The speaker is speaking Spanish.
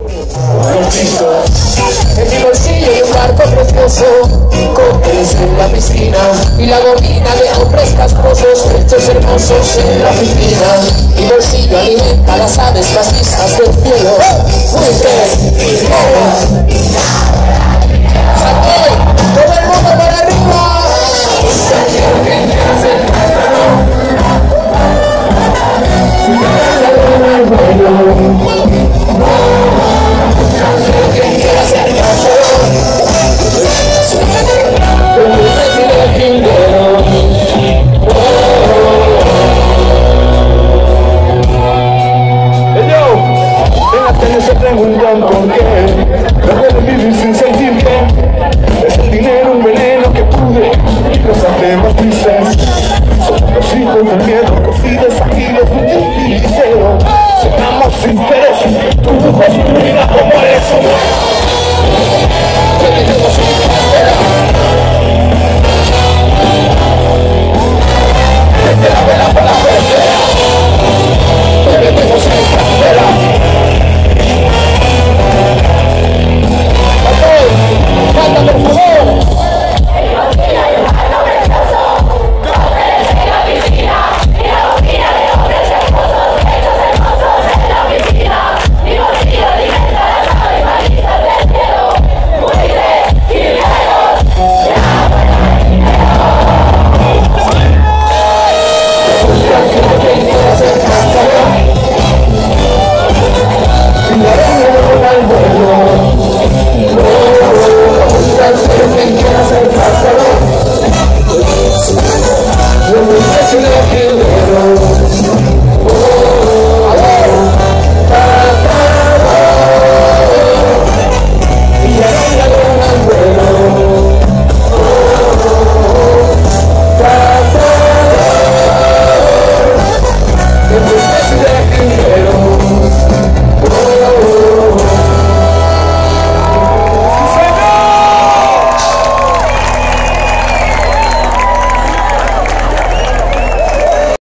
En mi bolsillo hay un barco precioso Cócteles en la piscina Y la gordina de hombres casposos Hechos hermosos en la piscina. Mi bolsillo alimenta las aves castizas del cielo. Muy ¡Todo preguntan por qué. No pueden vivir sin sentir que Es el dinero un veneno que pude. Y los hace más tristes Somos los hijos del miedo Cocidos aquí los un tiritero Seamos sinceros Tus ojos